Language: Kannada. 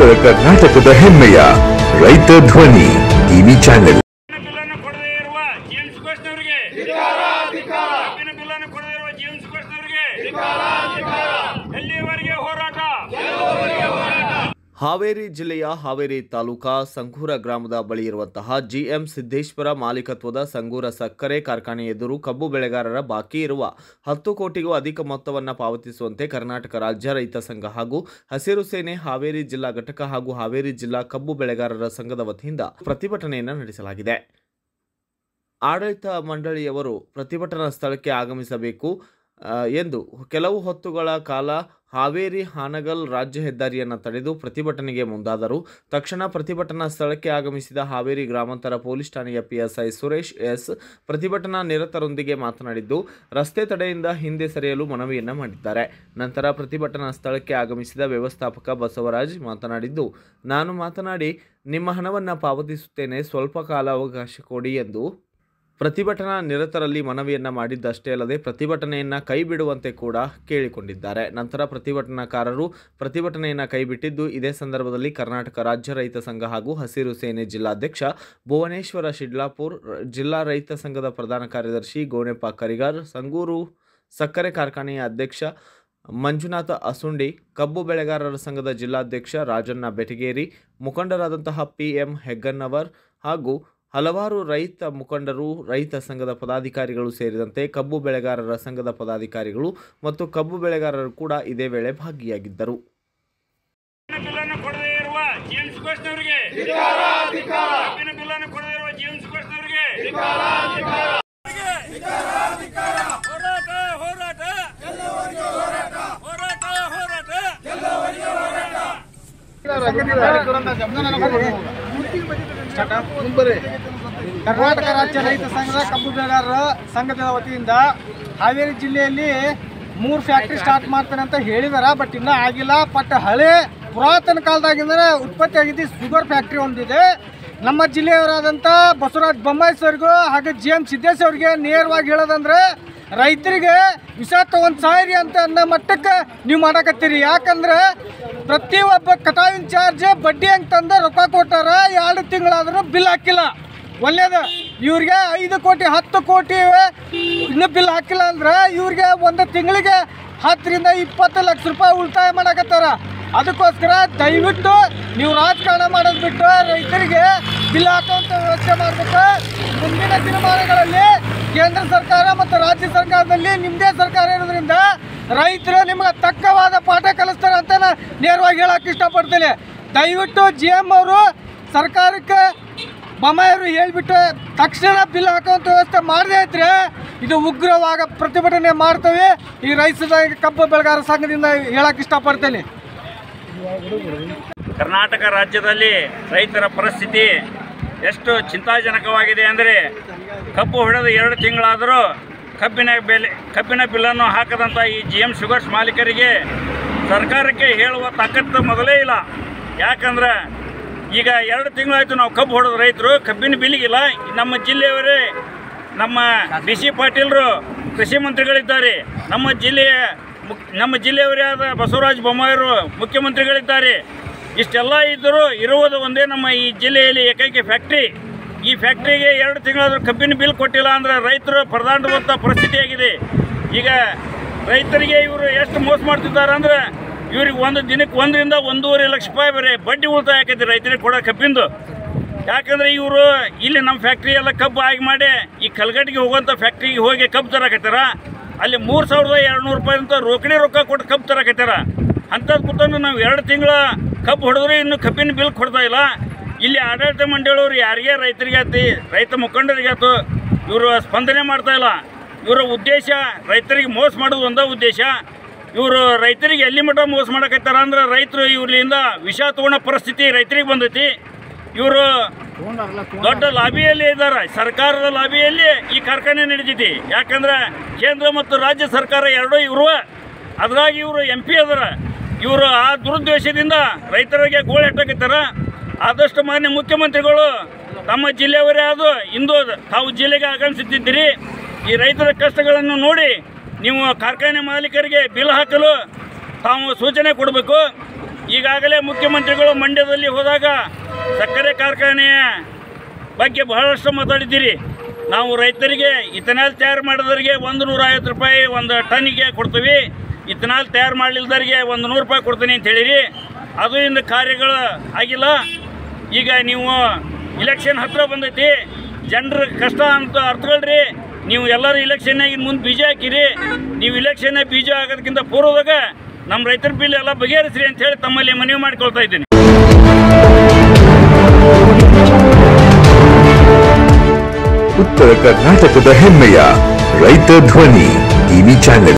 ಉತ್ತರ ಕರ್ನಾಟಕದ ಹೆಮ್ಮೆಯ ರೈತ ಧ್ವನಿ ಟಿವಿ ಚಾನೆಲ್. ಬಿಲ್ಲನ್ನು ಕೊಡದೇ ಇರುವ ಜೇಮ್ಸ್ ಘೋಷ್ನವರಿಗೆ ಕಬ್ಬಿನ ಬಿಲ್ಲನ್ನು ಕೊಡದೇ ಇರುವ ಜೇಮ್ಸ್ ಘೋಷ್ನವರಿಗೆ ಎಲ್ಲಿಯವರೆಗೆ ಹೋರಾಟ ಹಾವೇರಿ ಜಿಲ್ಲೆಯ ಹಾವೇರಿ ತಾಲೂಕಾ ಸಂಗೂರ ಗ್ರಾಮದ ಬಳಿ ಇರುವಂತಹ ಜಿಎಂ ಸಿದ್ದೇಶ್ವರ ಮಾಲೀಕತ್ವದ ಸಂಗೂರ ಸಕ್ಕರೆ ಕಾರ್ಖಾನೆ ಎದುರು ಕಬ್ಬು ಬೆಳೆಗಾರರ ಬಾಕಿ ಇರುವ ಹತ್ತು ಕೋಟಿಗೂ ಅಧಿಕ ಮೊತ್ತವನ್ನು ಪಾವತಿಸುವಂತೆ ಕರ್ನಾಟಕ ರಾಜ್ಯ ರೈತ ಸಂಘ ಹಾಗೂ ಹಸಿರು ಸೇನೆ ಹಾವೇರಿ ಜಿಲ್ಲಾ ಘಟಕ ಹಾಗೂ ಹಾವೇರಿ ಜಿಲ್ಲಾ ಕಬ್ಬು ಬೆಳೆಗಾರರ ಸಂಘದ ವತಿಯಿಂದ ಪ್ರತಿಭಟನೆಯನ್ನು ನಡೆಸಲಾಗಿದೆ. ಆಡಳಿತ ಮಂಡಳಿಯವರು ಪ್ರತಿಭಟನಾ ಸ್ಥಳಕ್ಕೆ ಆಗಮಿಸಬೇಕು. ಎಂದು ಕೆಲವು ಹೊತ್ತುಗಳ ಕಾಲ ಹಾವೇರಿ ಹಾನಗಲ್ ರಾಜ್ಯ ಹೆದ್ದಾರಿಯನ್ನು ತಡೆದು ಪ್ರತಿಭಟನೆಗೆ ಮುಂದಾದರು. ತಕ್ಷಣ ಪ್ರತಿಭಟನಾ ಸ್ಥಳಕ್ಕೆ ಆಗಮಿಸಿದ ಹಾವೇರಿ ಗ್ರಾಮಾಂತರ ಪೊಲೀಸ್ ಠಾಣೆಯ ಪಿಎಸ್ಐ ಸುರೇಶ್ ಎಸ್ ಪ್ರತಿಭಟನಾ ನಿರತರೊಂದಿಗೆ ಮಾತನಾಡಿದ್ದು, ರಸ್ತೆ ತಡೆಯಿಂದ ಹಿಂದೆ ಸರಿಯಲು ಮನವಿಯನ್ನು ಮಾಡಿದ್ದಾರೆ. ನಂತರ ಪ್ರತಿಭಟನಾ ಸ್ಥಳಕ್ಕೆ ಆಗಮಿಸಿದ ವ್ಯವಸ್ಥಾಪಕ ಬಸವರಾಜ್ ಮಾತನಾಡಿದ್ದು, ನಾನು ಮಾತನಾಡಿ, ನಿಮ್ಮ ಹಣವನ್ನು ಪಾವತಿಸುತ್ತೇನೆ, ಸ್ವಲ್ಪ ಕಾಲ ಅವಕಾಶ ಕೊಡಿ ಎಂದು ಪ್ರತಿಭಟನಾ ನಿರತರಲ್ಲಿ ಮನವಿಯನ್ನ ಮಾಡಿದ್ದಷ್ಟೇ ಅಲ್ಲದೆ ಪ್ರತಿಭಟನೆಯನ್ನ ಕೈಬಿಡುವಂತೆ ಕೂಡ ಕೇಳಿಕೊಂಡಿದ್ದಾರೆ. ನಂತರ ಪ್ರತಿಭಟನಾಕಾರರು ಪ್ರತಿಭಟನೆಯನ್ನ ಕೈಬಿಟ್ಟಿದ್ದು ಇದೇ ಸಂದರ್ಭದಲ್ಲಿ ಕರ್ನಾಟಕ ರಾಜ್ಯ ರೈತ ಸಂಘ ಹಾಗೂ ಹಸಿರು ಸೇನೆ ಜಿಲ್ಲಾಧ್ಯಕ್ಷ ಭುವನೇಶ್ವರ ಶಿಡ್ಲಾಪುರ್, ಜಿಲ್ಲಾ ರೈತ ಸಂಘದ ಪ್ರಧಾನ ಕಾರ್ಯದರ್ಶಿ ಗೋನೆಪ್ಪ ಕರಿಗಾರ್, ಸಂಗೂರು ಸಕ್ಕರೆ ಕಾರ್ಖಾನೆಯ ಅಧ್ಯಕ್ಷ ಮಂಜುನಾಥ ಅಸುಂಡಿ, ಕಬ್ಬು ಬೆಳೆಗಾರರ ಸಂಘದ ಜಿಲ್ಲಾಧ್ಯಕ್ಷ ರಾಜಣ್ಣ ಬೆಟಗೇರಿ, ಮುಖಂಡರಾದಂತಹ ಪಿ ಎಂ ಹೆಗ್ಗನ್ನವರ್ ಹಾಗೂ ಹಲವಾರು ರೈತ ಮುಖಂಡರು ರೈತ ಸಂಘದ ಪದಾಧಿಕಾರಿಗಳು ಸೇರಿದಂತೆ ಕಬ್ಬು ಬೆಳೆಗಾರರ ಸಂಘದ ಪದಾಧಿಕಾರಿಗಳು ಮತ್ತು ಕಬ್ಬು ಬೆಳೆಗಾರರು ಕೂಡ ಇದೇ ವೇಳೆ ಭಾಗಿಯಾಗಿದ್ದರು ಹೋರಾಟ ಕರ್ನಾಟಕ ರಾಜ್ಯ ರೈತ ಸಂಘದ ಕಬ್ಬು ಬೆಳೆಗಾರರ ಸಂಘದ ವತಿಯಿಂದ ಹಾವೇರಿ ಜಿಲ್ಲೆಯಲ್ಲಿ ಮೂರು ಫ್ಯಾಕ್ಟ್ರಿ ಸ್ಟಾರ್ಟ್ ಮಾಡ್ತಾರೆ ಅಂತ ಹೇಳಿದಾರ, ಬಟ್ ಇನ್ನೂ ಆಗಿಲ್ಲ. ಬಟ್ ಹಳೆ ಪುರಾತನ ಕಾಲದಾಗಿಂದ ಉತ್ಪತ್ತಿ ಆಗಿದ್ದು ಶುಗರ್ ಫ್ಯಾಕ್ಟ್ರಿ ಒಂದಿದೆ. ನಮ್ಮ ಜಿಲ್ಲೆಯವರಾದಂಥ ಬಸವರಾಜ್ ಬೊಮ್ಮಾಯಿ ಸರ್ಗೂ ಹಾಗೆ ಜಿ ಎಂ ಸಿದ್ದೇಶ್ ಅವರಿಗೆ ನೇರವಾಗಿ ಹೇಳೋದಂದ್ರೆ ರೈತರಿಗೆ ವಿಷ ತಗೊಂಡ್ ಸಾಯಿರಿ ಅಂತ ಅನ್ನೋ ಮಟ್ಟಕ್ಕೆ ನೀವು ಮಾಡಕತ್ತೀರಿ. ಯಾಕಂದ್ರೆ ಪ್ರತಿ ಒಬ್ಬ ಕಟಾವಿನ ಚಾರ್ಜ್ ಬಡ್ಡಿ ಹಂಗೆ ತಂದು ರೊಕ್ಕ ಕೊಟ್ಟಾರ ಎರಡು ತಿಂಗಳಾದ್ರೂ ಬಿಲ್ ಹಾಕಿಲ್ಲ. ಒಳ್ಳೇದು. ಇವ್ರಿಗೆ ಐದು ಕೋಟಿ, ಹತ್ತು ಕೋಟಿ ಇನ್ನೂ ಬಿಲ್ ಹಾಕಿಲ್ಲ ಅಂದ್ರೆ ಇವ್ರಿಗೆ ಒಂದು ತಿಂಗಳಿಗೆ ಹತ್ತರಿಂದ ಇಪ್ಪತ್ತು ಲಕ್ಷ ರೂಪಾಯಿ ಉಳಿತಾಯ ಮಾಡಕತ್ತಾರ. ಅದಕ್ಕೋಸ್ಕರ ದಯವಿಟ್ಟು ನೀವು ರಾಜಕಾರಣ ಮಾಡೋದು ಬಿಟ್ಟು ರೈತರಿಗೆ ಬಿಲ್ ಹಾಕುವಂಥ ವ್ಯವಸ್ಥೆ ಮಾಡಬೇಕು ಮುಂದಿನ ದಿನಮಾನಗಳಲ್ಲಿ ಕೇಂದ್ರ ಸರ್ಕಾರ ಮತ್ತು ರಾಜ್ಯ ಸರ್ಕಾರದಲ್ಲಿ ನಿಮ್ಮದೇ ಸರ್ಕಾರ ಇರೋದ್ರಿಂದ ರೈತರು ನಿಮ್ಗೆ ತಕ್ಕವಾದ ಪಾಠ ಕಲಿಸ್ತಾರೆ ಅಂತ ನಾನು ನೇರವಾಗಿ ಹೇಳಕ್ಕೆ ಇಷ್ಟಪಡ್ತೇನೆ. ದಯವಿಟ್ಟು ಜಿ ಎಂ ಅವರು ಸರ್ಕಾರಕ್ಕೆ ಬೊಮ್ಮಾಯಿಯವರು ಹೇಳ್ಬಿಟ್ಟು ತಕ್ಷಣ ಬಿಲ್ ಹಾಕುವಂಥ ವ್ಯವಸ್ಥೆ ಮಾಡದೇ ಇದ್ರೆ ಇದು ಉಗ್ರವಾಗ ಪ್ರತಿಭಟನೆ ಮಾಡ್ತೇವೆ. ಈ ರೈತ ಕಬ್ಬು ಬೆಳೆಗಾರ ಸಂಘದಿಂದ ಹೇಳಕ್ಕೆ ಇಷ್ಟಪಡ್ತೇನೆ. ಕರ್ನಾಟಕ ರಾಜ್ಯದಲ್ಲಿ ರೈತರ ಪರಿಸ್ಥಿತಿ ಎಷ್ಟು ಚಿಂತಾಜನಕವಾಗಿದೆ ಅಂದರೆ ಕಬ್ಬು ಹೊಡೆದು ಎರಡು ತಿಂಗಳಾದರೂ ಕಬ್ಬಿನ ಬೆಲೆ, ಕಬ್ಬಿನ ಬಿಲ್ಲನ್ನು ಹಾಕದಂಥ ಈ ಜಿ ಎಂ ಶುಗರ್ಸ್ ಮಾಲೀಕರಿಗೆ ಸರ್ಕಾರಕ್ಕೆ ಹೇಳುವ ತಾಕತ್ತು ಮೊದಲೇ ಇಲ್ಲ. ಯಾಕಂದ್ರೆ ಈಗ ಎರಡು ತಿಂಗಳಾಯಿತು ನಾವು ಕಬ್ಬು ಹೊಡೆದು ರೈತರು, ಕಬ್ಬಿನ ಬಿಲ್ಲಿಗಿಲ್ಲ. ನಮ್ಮ ಜಿಲ್ಲೆಯವರೇ, ನಮ್ಮ ಬಿ ಸಿ ಪಾಟೀಲರು ಕೃಷಿ ಮಂತ್ರಿಗಳಿದ್ದಾರೆ. ನಮ್ಮ ಜಿಲ್ಲೆಯ ಮುಕ್, ನಮ್ಮ ಜಿಲ್ಲೆಯವರೇ ಆದ ಬಸವರಾಜ ಬೊಮ್ಮಾಯಿರು ಮುಖ್ಯಮಂತ್ರಿಗಳಿದ್ದಾರೆ. ಇಷ್ಟೆಲ್ಲ ಇದ್ದರೂ ಇರುವುದು ಒಂದೇ ನಮ್ಮ ಈ ಜಿಲ್ಲೆಯಲ್ಲಿ ಏಕೈಕ ಫ್ಯಾಕ್ಟ್ರಿ. ಈ ಫ್ಯಾಕ್ಟ್ರಿಗೆ ಎರಡು ತಿಂಗಳಾದರೂ ಕಬ್ಬಿನ ಬಿಲ್ ಕೊಟ್ಟಿಲ್ಲ ಅಂದರೆ ರೈತರು ಪರದಾಡುವಂಥ ಪರಿಸ್ಥಿತಿಯಾಗಿದೆ. ಈಗ ರೈತರಿಗೆ ಇವರು ಎಷ್ಟು ಮೋಸ ಮಾಡ್ತಿದ್ದಾರೆ ಅಂದರೆ ಇವ್ರಿಗೆ ಒಂದು ದಿನಕ್ಕೆ ಒಂದರಿಂದ ಒಂದೂವರೆ ಲಕ್ಷ ರೂಪಾಯಿ ಬೇರೆ ಬಡ್ಡಿ ಉಳಿತಾಯ ಆಕೈತಿ ರೈತರಿಗೆ ಕೊಡೋ ಕಬ್ಬಿಂದು. ಯಾಕಂದ್ರೆ ಇವರು ಇಲ್ಲಿ ನಮ್ಮ ಫ್ಯಾಕ್ಟ್ರಿ ಎಲ್ಲ ಕಬ್ಬು ಆಗಿ ಮಾಡಿ ಈ ಕಲ್ಗಟ್ಟಿಗೆ ಹೋಗುವಂಥ ಫ್ಯಾಕ್ಟ್ರಿಗೆ ಹೋಗಿ ಕಬ್ಬು ತರಕತ್ತಾರ ಅಲ್ಲಿ ಮೂರು ಸಾವಿರದ ಎರಡು ನೂರು ರೂಪಾಯಿ ಅಂತ ರೋಕಡಿ ರೊಕ್ಕ ಕೊಟ್ಟು ಕಬ್ಬು ತರಕತ್ತಾರ ಅಂಥದ್ದು ಕೂತ ನಾವು ಎರಡು ತಿಂಗಳ ಕಬ್ಬು ಹೊಡೆದ್ರೆ ಇನ್ನು ಕಬ್ಬಿನ ಬಿಲ್ ಕೊಡ್ತಾ ಇಲ್ಲ. ಇಲ್ಲಿ ಆಡಳಿತ ಮಂಡಳಿಯವರು ಯಾರಿಗೆ ರೈತರಿಗೆ ಆತಿ ರೈತ ಮುಖಂಡರಿಗೆ ಆಯ್ತು? ಇವರು ಸ್ಪಂದನೆ ಮಾಡ್ತಾ ಇಲ್ಲ. ಇವರ ಉದ್ದೇಶ ರೈತರಿಗೆ ಮೋಸ ಮಾಡೋದು ಒಂದೇ ಉದ್ದೇಶ. ಇವರು ರೈತರಿಗೆ ಎಲ್ಲಿ ಮಟ್ಟ ಮೋಸ ಮಾಡಕತ್ತಾರ ಅಂದ್ರೆ ರೈತರು ಇವ್ರಿಂದ ವಿಷ ತಗೊಳ್ಳೋ ಪರಿಸ್ಥಿತಿ ರೈತರಿಗೆ ಬಂದೈತಿ. ಇವರು ದೊಡ್ಡ ಲಾಬಿಯಲ್ಲಿ ಇದ್ದಾರೆ ಸರ್ಕಾರದ ಲಾಬಿಯಲ್ಲಿ ಈ ಕಾರ್ಖಾನೆ ನಡೀತೈತಿ. ಯಾಕಂದ್ರೆ ಕೇಂದ್ರ ಮತ್ತು ರಾಜ್ಯ ಸರ್ಕಾರ ಎರಡೂ ಇವರು. ಅದ್ರಾಗ ಇವರು ಎಂ ಪಿ ಅದರ. ಇವರು ಆ ದುರುದ್ದೇಶದಿಂದ ರೈತರಿಗೆ ಗೋಳು ಇಟ್ಟಕತ್ತಾರ ಆದಷ್ಟು ಮಾನ್ಯ ಮುಖ್ಯಮಂತ್ರಿಗಳು ತಮ್ಮ ಜಿಲ್ಲೆಯವರೇ ಆದ ಇಂದು ತಾವು ಜಿಲ್ಲೆಗೆ ಆಗಮಿಸುತ್ತಿದ್ದೀರಿ. ಈ ರೈತರ ಕಷ್ಟಗಳನ್ನು ನೋಡಿ ನೀವು ಕಾರ್ಖಾನೆ ಮಾಲೀಕರಿಗೆ ಬಿಲ್ ಹಾಕಲು ತಾವು ಸೂಚನೆ ಕೊಡಬೇಕು. ಈಗಾಗಲೇ ಮುಖ್ಯಮಂತ್ರಿಗಳು ಮಂಡ್ಯದಲ್ಲಿ ಹೋದಾಗ ಸಕ್ಕರೆ ಕಾರ್ಖಾನೆಯ ಬಗ್ಗೆ ಬಹಳಷ್ಟು ಮಾತಾಡಿದ್ದೀರಿ. ನಾವು ರೈತರಿಗೆ ಇಥನಾಲ್ ತಯಾರು ಮಾಡಿದವರಿಗೆ ಒಂದು ನೂರ ಐವತ್ತು ರೂಪಾಯಿ ಒಂದು ಟನ್ನಿಗೆ ಕೊಡ್ತೀವಿ. ಇಥನಾಲ್ ತಯಾರು ಮಾಡಲಿಲ್ದವರಿಗೆ ಒಂದು ನೂರು ರೂಪಾಯಿ ಕೊಡ್ತೀನಿ ಅಂತ ಹೇಳಿರಿ. ಅದು ಇಂದು ಕಾರ್ಯಗಳು ಆಗಿಲ್ಲ. ಈಗ ನೀವು ಇಲೆಕ್ಷನ್ ಹತ್ರ ಬಂದೈತಿ. ಜನರ ಕಷ್ಟ ಅಂತ ಅರ್ಥಗಳ್ರಿ. ನೀವು ಎಲ್ಲರೂ ಇಲೆಕ್ಷನ್ನಾಗಿ ಮುಂದೆ ಬೀಜ ಹಾಕಿರಿ. ನೀವು ಇಲೆಕ್ಷನ್ ಬೀಜ ಆಗೋದಕ್ಕಿಂತ ಪೂರ್ವದಾಗ ನಮ್ಮ ರೈತರ ಬಿಲ್ ಎಲ್ಲ ಬಗೆಹರಿಸ್ರಿ ಅಂತ ಹೇಳಿ ತಮ್ಮಲ್ಲಿ ಮನವಿ ಮಾಡ್ಕೊಳ್ತಾ ಇದ್ದೀನಿ. ಉತ್ತರ ಕರ್ನಾಟಕದ ಹೆಮ್ಮೆಯ ರೈತ ಧ್ವನಿ ಟಿವಿ ಚಾನೆಲ್.